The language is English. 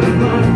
my.